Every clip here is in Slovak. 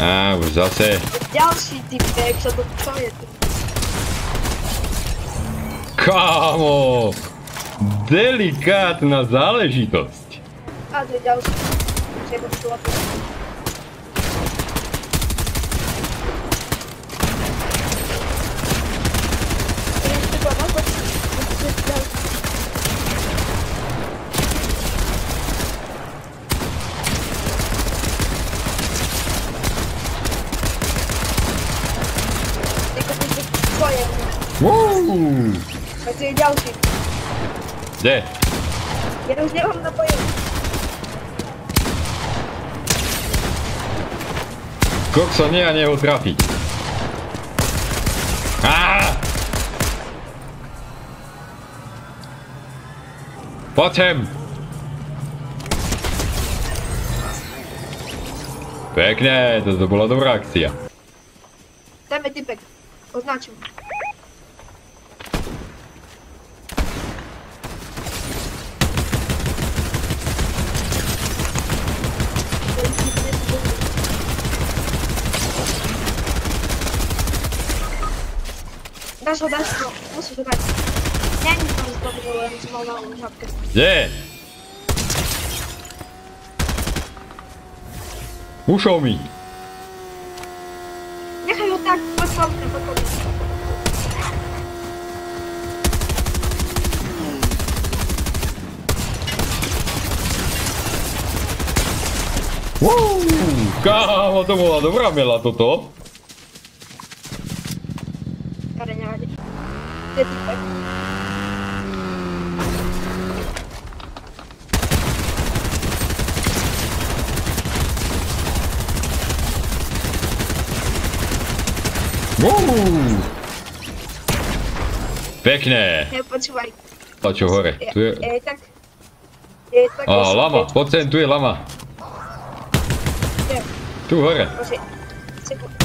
Á, už zase. Ďalší typek, čo to čo je tu? Kámo! Delikátna záležitosť. A to je ďalší. Čo je to Uuu. A tu je ďalší. Kde? Ja už nemám napojený. Kokso nie a neho trafiť. Á! Poď sem! Pekne, to bola dobrá akcia. Tam je typek. Označím. Daš ho, daš ho. Musíš ho dať. Ja nič tam zdobil, len som mal malú žabke. Kde? Ušol mi. Nechaj ho tak, poď slavne, poď poď. Uuu, kámo, to bola dobrá mela toto. Kade naranjali. Pekne. Ne, počúvaj. To čo hore, tu je... E, e, tak... E, tak A, lama, poď sem, tu je lama. Tu hore. Počkaj.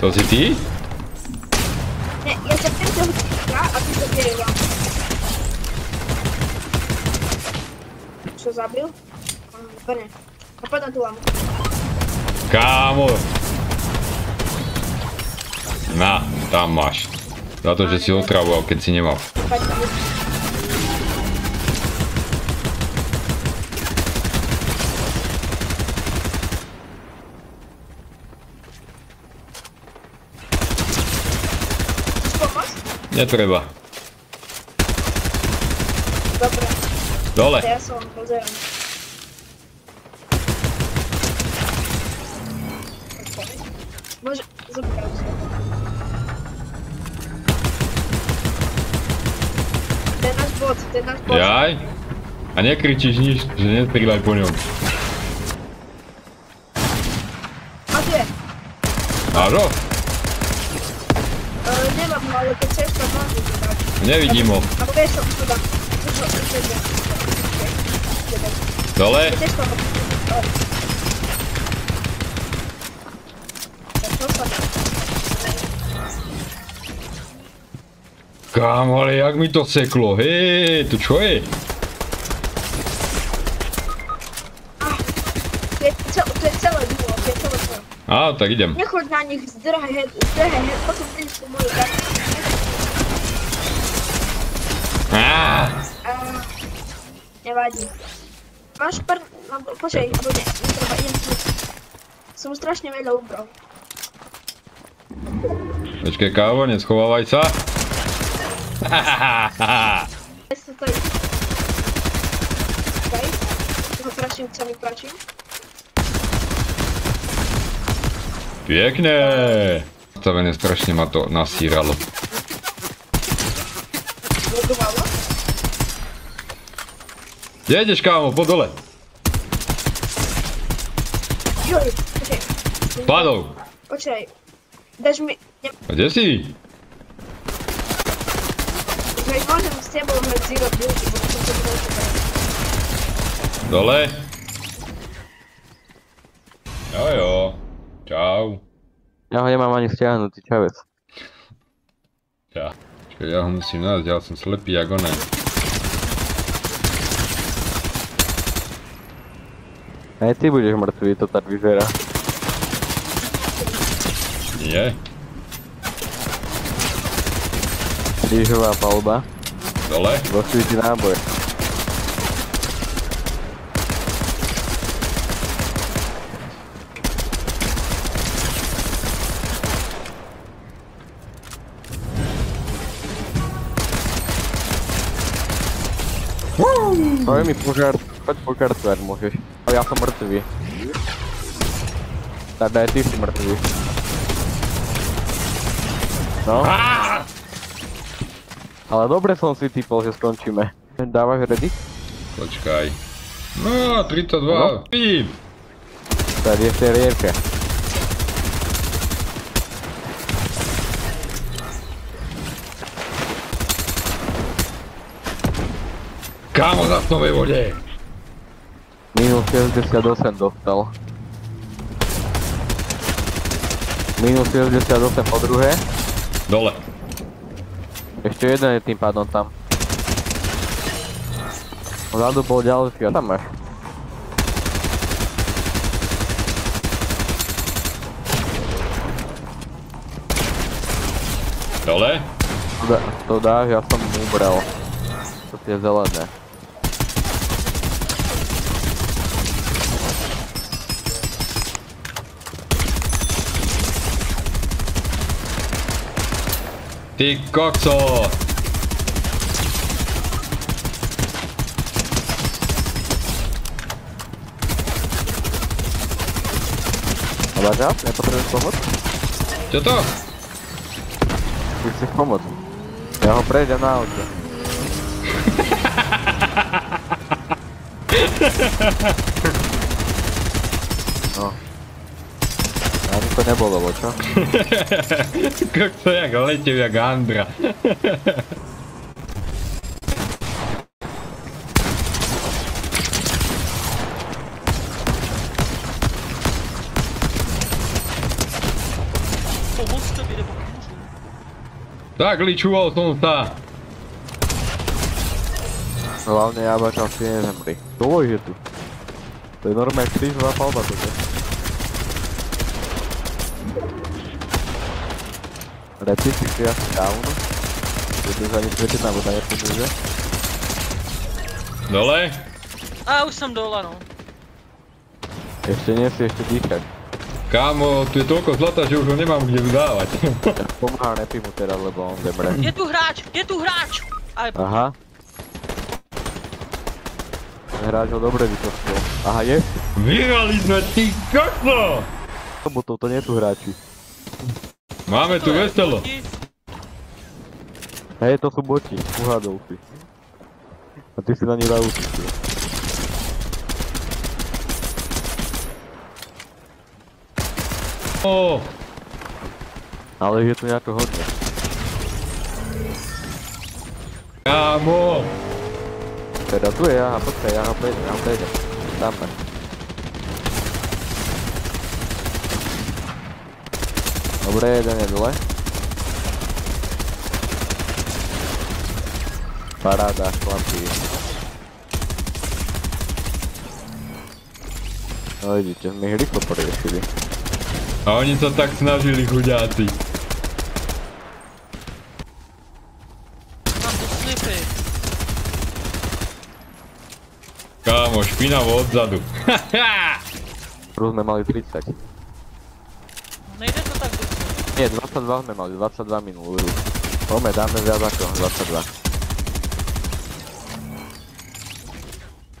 To si ty? Ne, ja sa toho typka a ty bierej vám. Čo zabil? Dobre. A poď na tú lamu. Kámo. Na, tam máš. Za to, že si otravoval, keď si nemal. Poď tam. Chceš pomôcť? Netreba. Dobre, Dole. ja vám pozerám. Môže, zobrať sa. To je náš to je náš bot. Jaj. A nekričíš nič, že nestrieľaj po ňom. A tu je. Nevidím ho. Alebo vieš, čo to dám. Dole? To? Ale. Jak mi to seklo, hej, to čo je? Á, tak idem. Nechoď na nich, zdrhaj zdrhaj potom prídeš po moju kartu. Nevadí. Máš pr... No, počkaj, alebo ne, netreba, idem tu. Som strašne veľa ubral. počkej kávo, neschovávaj sa. Okej. Toho praším, co mi pračím. Pekné. Stavene strašne ma to nasíralo. Logovalo. Kde ideš kámo, po dole. Joj, počkaj. Padol. Počkaj. Dáš mi... A kde si? počkaj, môžem s tebou hrať Zero Beauty, bo som to bol super. Dole. Jojo. Čau. Ja ho nemám ani stiahnutý, čavec. Čau. Ja ho musím nájsť, ja som slepý jak oné. Aj ty budeš mŕtvý, to tak vyzerá. Nie? Krížová palba, Dole? rozsvíti náboj. Poď mi požár, poď požartovať môžeš. Ale ja mŕtvý. Tak aj ty si mŕtvý. No. Ale dobre som si typol, že skončíme. Dávaš ready? Počkaj. No, 32. Vidím. Tady ešte rierke. Kámo, na novej vode. Minus 68 dostal. Minus 68 po druhé. Dole. Ešte jeden je tým pádom tam. Vzadu bol ďalší a tam máš. Dole? To, dá, to dáš, ja som ubral. To tie zelené. Ty kokso. Ale ja? Nepotrebuješ pomoc? Čo to? Ty chceš pomoc? Ja ho prejdem na aute. No. To nebolo, čo? Kokso jak letev jak Andra. Tak, ličoval som sa. Hlavne ja bačal si nezemri. Dovoj je tu. To je normálne krížová palba toto. Si si asi down. Bude za nic vedieť na voda nepomôže. Dole? A už som dole, no. Ešte nie si ešte dýchať. Kámo, tu je toľko zlata, že už ho nemám kde vydávať. Pomáha nepí mu teraz, lebo on zemre. Je tu hráč, je tu hráč! Aj, Aha. Hráč ho dobre vykosil. Aha, je? Vyhrali sme, ty kokso! Lebo toto nie sú hráči. Máme tu veselo. Hej, to sú boti, uhádol si. A ty si na ní zautočil. Ó, Ale je tu nejako hodne. kámo. Teda tu je, aha, počkaj, ja ho prejdem, ja ho prejdem. Tam máš. Dobre, jeden je dole. Paráda, chlapí. No vidíte, sme ich rýchlo poriešili. A oni sa tak snažili, slipy. Kámo, špinavo odzadu. Prv sme mali 30. Nejde to tak. Nie, 22 sme mali, 22 minulú hru. Poďme, dáme viac ako 22.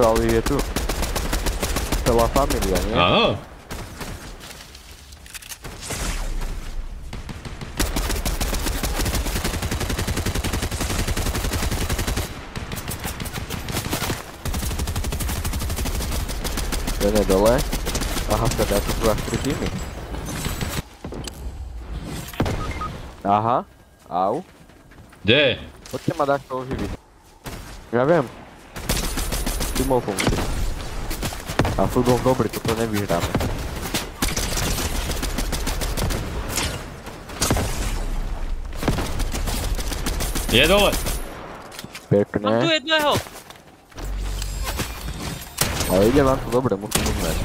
Ale je tu. Celá familia, nie? Áno. Ten je dole. Aha, teda to sú až 3 týmy. Aha. Au. Kde? Poďte ma dať to oživiť. Ja viem. Týmol som si. A futbol dobrý, toto nevyhráme. Je dole. Mám tu jedného. Ale ide vám to dobre, musím uznať.